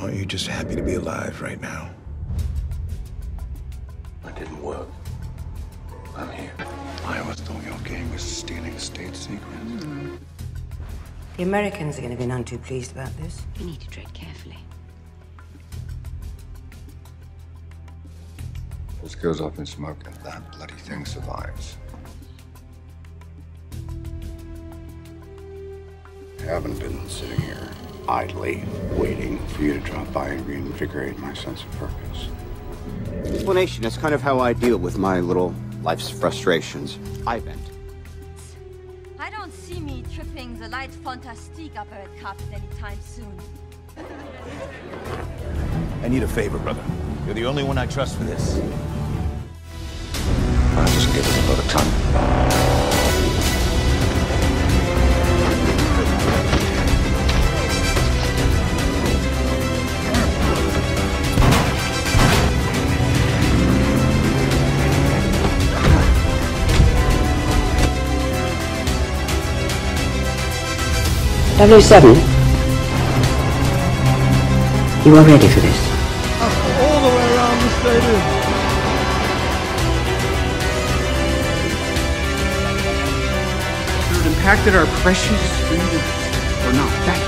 Aren't you just happy to be alive right now? That didn't work. I'm here. I always thought your game was stealing state secrets. Mm-hmm. The Americans are going to be none too pleased about this. You need to tread carefully. This goes up in smoke and that bloody thing survives. I haven't been sitting here idly waiting for you to drop by and reinvigorate my sense of purpose. Explanation. That's kind of how I deal with my little life's frustrations. I vent. I don't see me tripping the light fantastique upper at carpet anytime soon. I need a favor, brother. You're the only one I trust for this. I'll just give it another time. W seven. You are ready for this. all the way around the stadium. It impacted our precious freedom. Or not. That